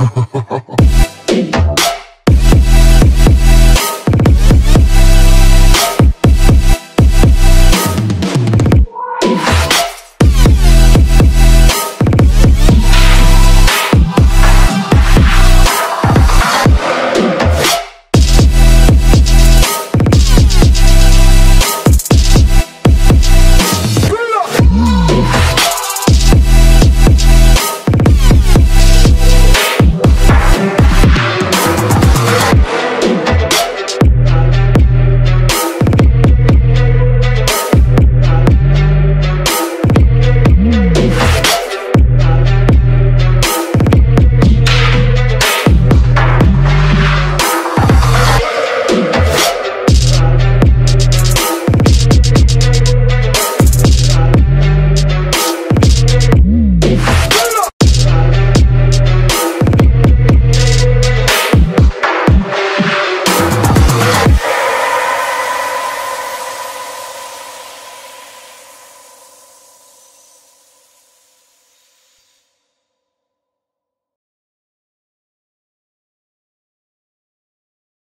Oh,